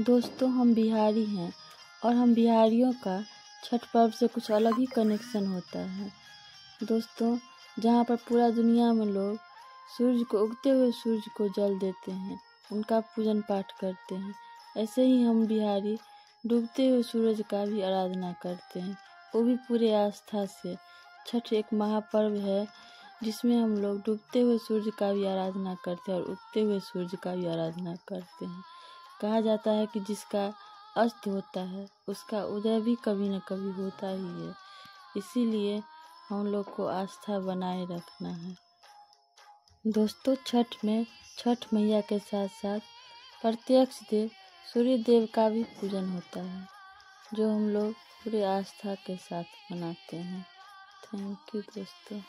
दोस्तों, हम बिहारी हैं और हम बिहारियों का छठ पर्व से कुछ अलग ही कनेक्शन होता है। दोस्तों, जहाँ पर पूरा दुनिया में लोग सूर्य को उगते हुए सूर्य को जल देते हैं, उनका पूजन पाठ करते हैं, ऐसे ही हम बिहारी डूबते हुए सूरज का भी आराधना करते हैं। वो भी पूरे आस्था से। छठ एक महापर्व है, जिसमें हम लोग डूबते हुए सूर्य का भी आराधना करते हैं और उगते हुए सूर्य का भी आराधना करते हैं। कहा जाता है कि जिसका अस्त होता है, उसका उदय भी कभी न कभी होता ही है। इसीलिए हम लोग को आस्था बनाए रखना है। दोस्तों, छठ में, छठ मैया के साथ साथ प्रत्यक्ष देव सूर्य देव का भी पूजन होता है, जो हम लोग पूरे आस्था के साथ मनाते हैं। थैंक यू दोस्तों।